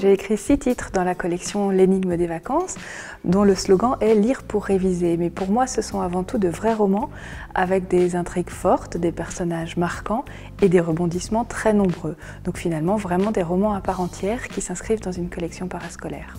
J'ai écrit six titres dans la collection L'énigme des vacances, dont le slogan est Lire pour réviser. Mais pour moi, ce sont avant tout de vrais romans avec des intrigues fortes, des personnages marquants et des rebondissements très nombreux. Donc finalement, vraiment des romans à part entière qui s'inscrivent dans une collection parascolaire.